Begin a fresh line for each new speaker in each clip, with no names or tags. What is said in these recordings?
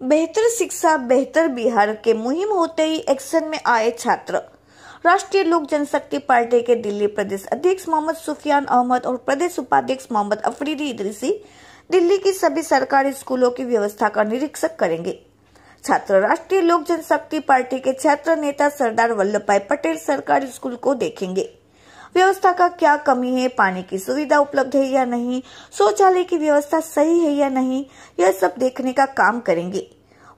बेहतर शिक्षा, बेहतर बिहार के मुहिम होते ही एक्शन में आए छात्र। राष्ट्रीय लोक जनशक्ति पार्टी के दिल्ली प्रदेश अध्यक्ष मोहम्मद सुफियान अहमद और प्रदेश उपाध्यक्ष मोहम्मद अफरीदी इदरीसी दिल्ली की सभी सरकारी स्कूलों की व्यवस्था का निरीक्षण करेंगे। छात्र राष्ट्रीय लोक जनशक्ति पार्टी के छात्र नेता सरदार वल्लभ भाई पटेल सरकारी स्कूल को देखेंगे। व्यवस्था का क्या कमी है? पानी की सुविधा उपलब्ध है या नहीं? शौचालय की व्यवस्था सही है या नहीं? यह सब देखने का काम करेंगे।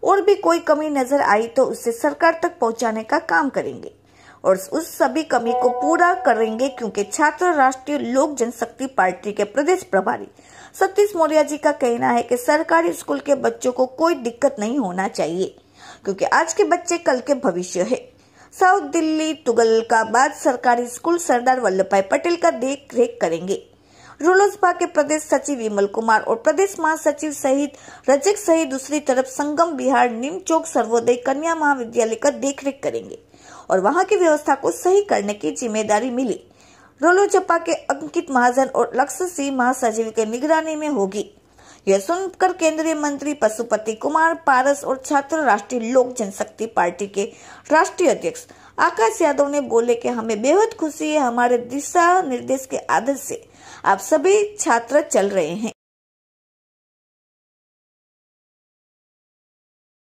और भी कोई कमी नज़र आई तो उसे सरकार तक पहुँचाने का काम करेंगे। और उस सभी कमी को पूरा करेंगे क्योंकि छात्र राष्ट्रीय लोक जनशक्ति पार्टी के प्रदेश प्रभारी सतीश मौर्य जी का कहना है कि सरकारी स्कूल के बच्चों को कोई दिक्कत नहीं होना चाहिए, क्योंकि आज के बच्चे कल के भविष्य है। साउथ दिल्ली तुगलकाबाद सरकारी स्कूल सरदार वल्लभ भाई पटेल का देख रेख करेंगे। रोलोसपा के प्रदेश सचिव विमल कुमार और प्रदेश महासचिव सहित रजक सहित दूसरी तरफ़ संगम, बिहार, निम चौक, सर्वोदय, कन्या महाविद्यालय का देखरेख करेंगे और वहाँ की व्यवस्था को सही करने की ज़िम्मेदारी मिली। रोलोचपा के अंकित महाजन और लक्ष्य सिंह महासचिव के निगरानी में होगी। यह सुनकर केंद्रीय मंत्री पशुपति कुमार, पारस और छात्र राष्ट्रीय लोक जनशक्ति पार्टी के राष्ट्रीय अध्यक्ष आकाश यादव ने बोले कि हमें बेहद खुशी है, हमारे दिशा निर्देश के आदर से आप सभी छात्र चल रहे हैं।